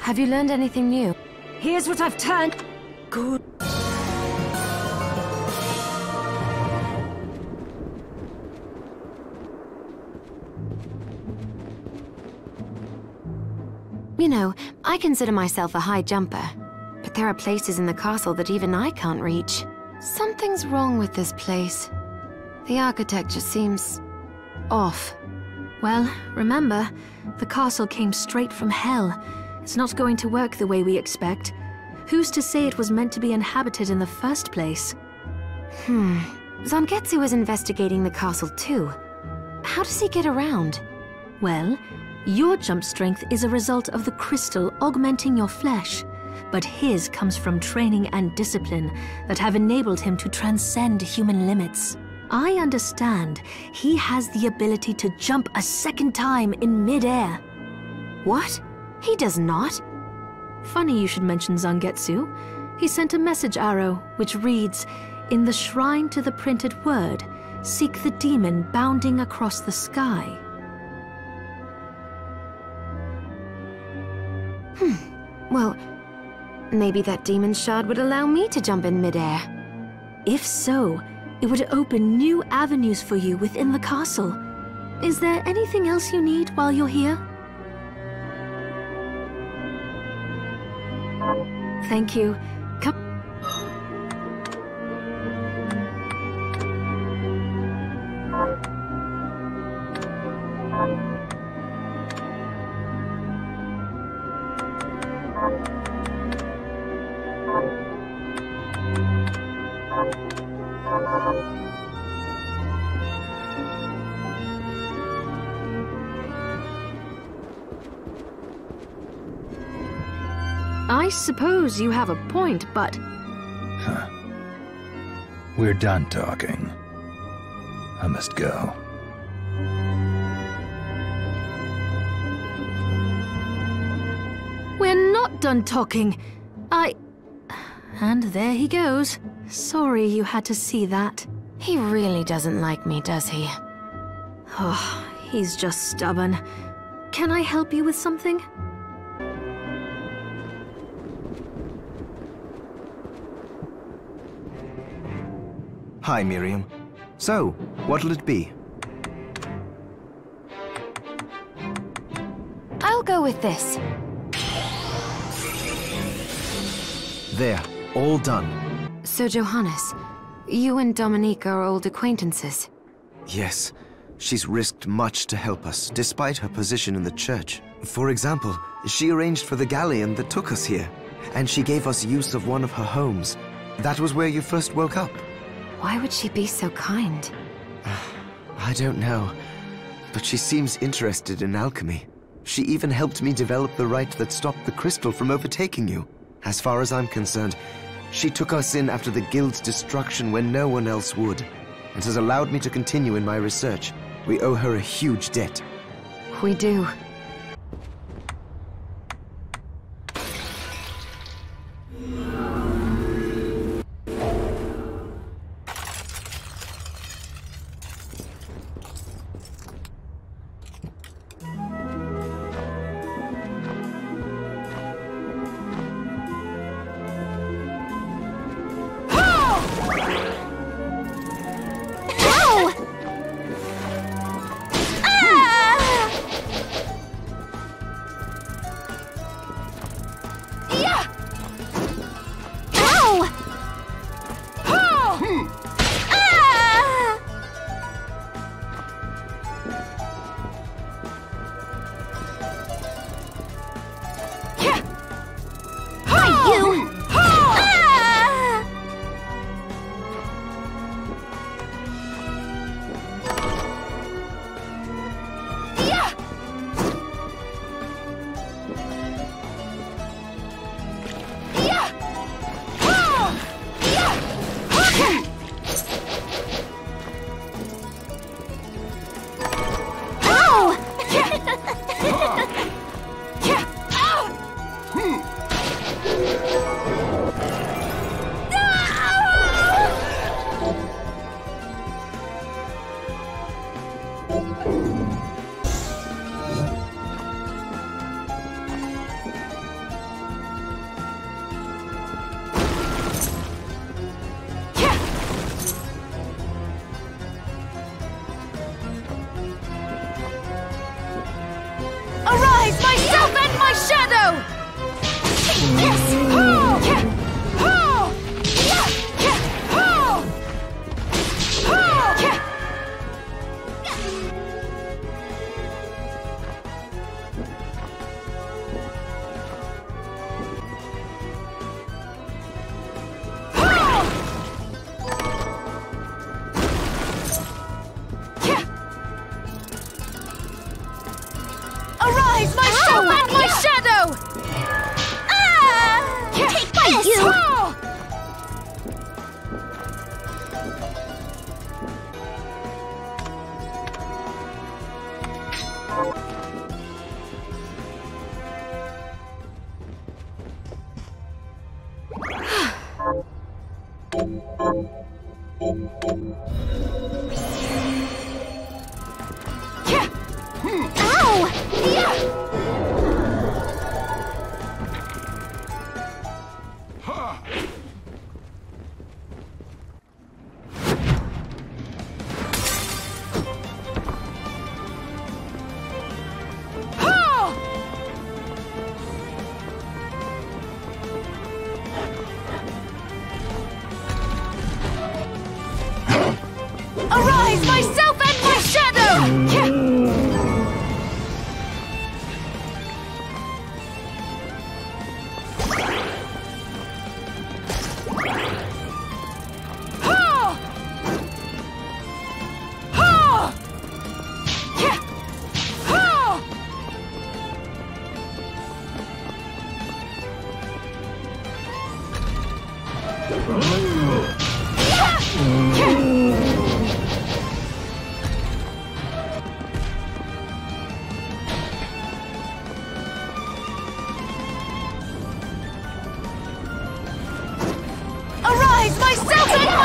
Have you learned anything new? Here's what I've turned. Good. You know, I consider myself a high jumper, but there are places in the castle that even I can't reach. Something's wrong with this place. The architecture seems... off. Well, remember, the castle came straight from hell. It's not going to work the way we expect. Who's to say it was meant to be inhabited in the first place? Hmm. Zangetsu is investigating the castle too. How does he get around? Well, your jump strength is a result of the crystal augmenting your flesh, but his comes from training and discipline that have enabled him to transcend human limits. I understand he has the ability to jump a second time in midair. What? He does not. Funny you should mention Zangetsu. He sent a message arrow, which reads, In the shrine to the printed word, seek the demon bounding across the sky. Hmm. Well, maybe that demon shard would allow me to jump in midair. If so, it would open new avenues for you within the castle. Is there anything else you need while you're here? Thank you. Suppose you have a point, but We're done talking. I must go. we're not done talking. I. And there he goes. Sorry you had to see that. He really doesn't like me, does he? Oh, he's just stubborn. Can I help you with something? Hi, Miriam. So, what'll it be? I'll go with this. There, all done. So, Johannes, you and Dominique are old acquaintances. Yes, she's risked much to help us, despite her position in the church. For example, she arranged for the galleon that took us here, and she gave us use of one of her homes. That was where you first woke up. Why would she be so kind? I don't know, but she seems interested in alchemy. She even helped me develop the rite that stopped the crystal from overtaking you. As far as I'm concerned, she took us in after the guild's destruction when no one else would, and has allowed me to continue in my research. We owe her a huge debt. We do. Oh, oh.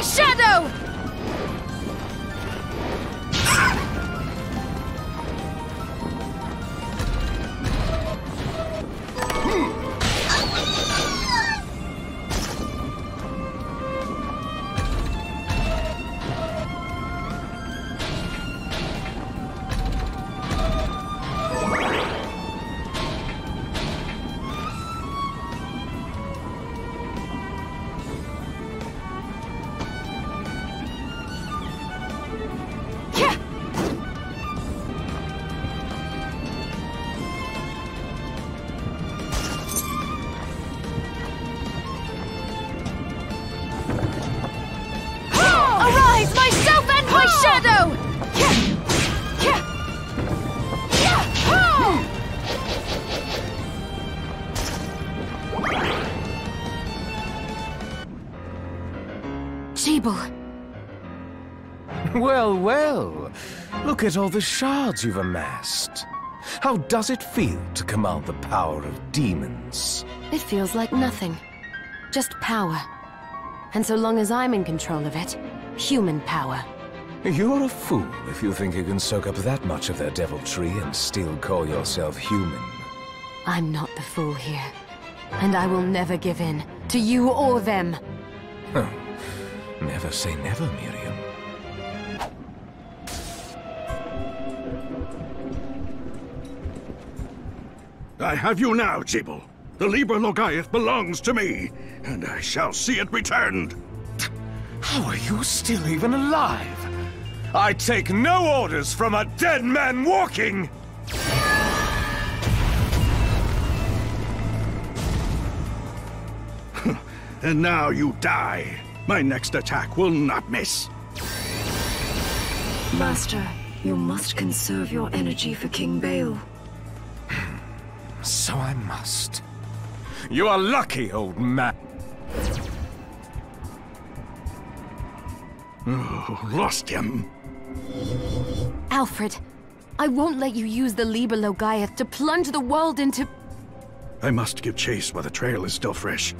my shadow! Well, well. Look at all the shards you've amassed. How does it feel to command the power of demons? It feels like nothing. Just power. And so long as I'm in control of it, human power. You're a fool if you think you can soak up that much of their deviltry and still call yourself human. I'm not the fool here. And I will never give in, to you or them. Huh. Never say never, Miriam. I have you now, Gebel. The Liber Logaeth belongs to me, and I shall see it returned. How are you still even alive? I take no orders from a dead man walking! and now you die. My next attack will not miss. Master, you must conserve your energy for King Bael. So I must. You are lucky, old man. Oh, lost him. Alfred, I won't let you use the Liber Logaeth to plunge the world into... I must give chase while the trail is still fresh.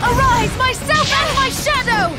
Arise, myself and my shadow!